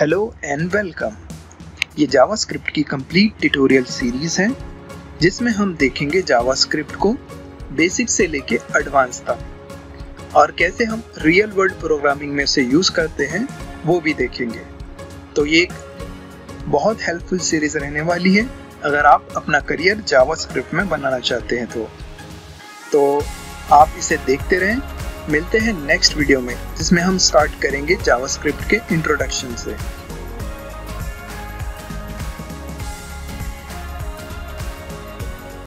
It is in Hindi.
हेलो एंड वेलकम ये जावास्क्रिप्ट की कंप्लीट ट्यूटोरियल सीरीज़ है, जिसमें हम देखेंगे जावास्क्रिप्ट को बेसिक से लेके एडवांस तक। और कैसे हम रियल वर्ल्ड प्रोग्रामिंग में से यूज़ करते हैं, वो भी देखेंगे। तो ये एक बहुत हेल्पफुल सीरीज़ रहने वाली है, अगर आप अपना करियर जावास्क्रिप्ट में बनाना चाहते हैं तो। तो आप इसे देखते रहें मिलते हैं नेक्स्ट वीडियो में जिसमें हम स्टार्ट करेंगे जावास्क्रिप्ट के इंट्रोडक्शन से।